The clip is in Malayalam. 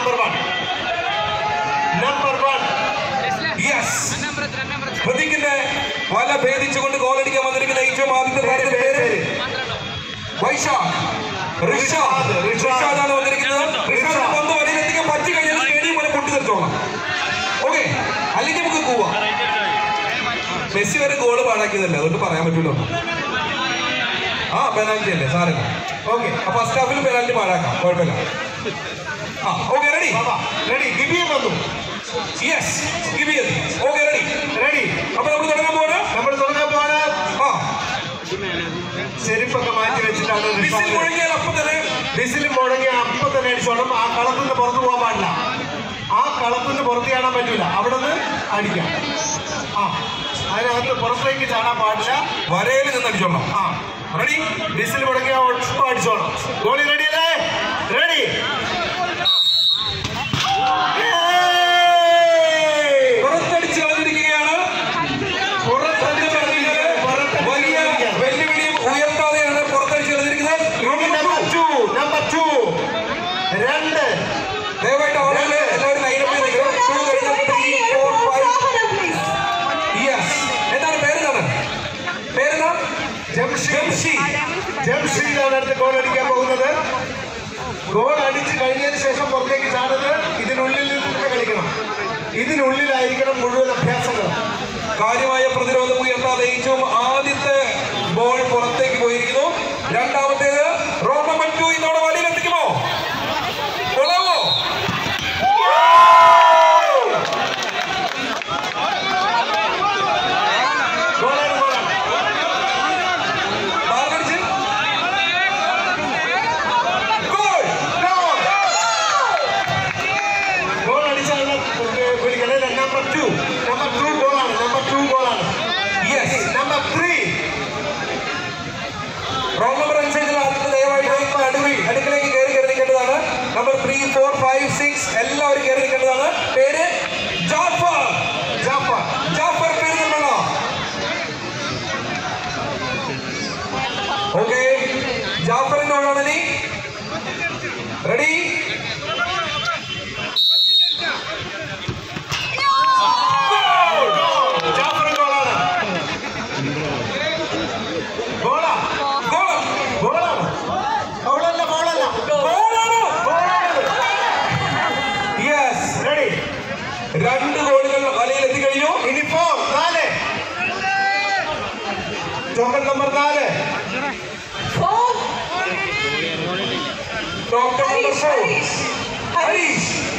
Number one. Number one. Yes ഹൃതിക്കിന്റെ വല ഭേദിച്ചുകൊണ്ട് ഗോളടിക്കാൻ വന്നിരിക്കുന്ന ഏറ്റവും ആദ്യത്തെ താരത്തിന്റെ പേര് വൈശാഖ്. റിഷാദ്. റിഷാദാണ് വന്നിരിക്കുന്നത്. റിഷാദ്. പന്ത് വലയിലെത്തിക്കാൻ പറ്റി കഴിഞ്ഞാൽ സ്റ്റേഡിയം പോലെ പൊട്ടി തെറിച്ചോളാം. ഓക്കെ അല്ലെങ്കിൽ നമുക്ക് പോവാം. മെസ്സി വരെ ഗോൾ പാഴാക്കിയതല്ലേ? അതുകൊണ്ട് പറയാൻ പറ്റൂലോ? ആ പെനാൽറ്റി അല്ലേ? സാരല്ല ഓക്കെ അപ്പൊ ഫസ്റ്റ് ഹാഫിൽ പെനാൽറ്റി പാഴാക്കാം. കുഴപ്പമില്ല. ഓക്കെ റെഡി റെഡി വന്നു. യെസ് ഓക്കെ റെഡി റെഡി അപ്പൊ നമ്മൾ തുടങ്ങാൻ പോവാണ്? നമ്മൾ തുടങ്ങാൻ പോവാണ്. ആ. ചെരുപ്പൊക്കെ മാറ്റി വെച്ചിട്ടാണ് വിസിൽ മുഴങ്ങിയാൽ അപ്പൊ തന്നെ? വിസിൽ മുടങ്ങി അപ്പൊ തന്നെ അടിച്ചോണം ആ പുറത്തു പോകാൻ പാടില്ല. ആ പുറത്ത് ചാടാൻ പറ്റൂല. അവിടെ നിന്ന് അടിക്കാം. ആ. അതിനകത്ത് പുറത്തേക്ക് ചാടാൻ പാടില്ല. വരയിൽ നിന്ന് അടിച്ചോളാം ആ. റെഡി വിസിൽ മുടങ്ങിയ ഒട്ടും അടിച്ചോണം ഗോളി റെഡി ജംഷീദാണ് അടുത്ത ഗോൾ അടിക്കാൻ പോകുന്നത്. ഗോൾ അടിച്ച് കഴിഞ്ഞതിന് ശേഷം പുറത്തേക്ക് ചാടുന്നത് ഇതിനുള്ളിൽ നിന്ന് കളിക്കണം. ഇതിനുള്ളിലായിരിക്കണം മുഴുവൻ അഭ്യാസങ്ങളും കാര്യമായ പ്രതിരോധം ഉയർത്താതെ ഏറ്റവും ആദ്യത്തെ ബോൾ പുറത്തേക്ക് പോയിരിക്കുന്നു. രണ്ടാമത്തേത് ഫോർ ഫൈവ് സിക്സ് എല്ലാവരും കയറി നിൽക്കേണ്ടതാണ്. പേര്? ജാഫർ. ജാഫർ. ജാഫർ പേര് നിൽക്കണോ ഓക്കെ ജാഫറിന്റെ ഓടാണ് റെഡി टोकन नंबर कहा है। Token number four Harish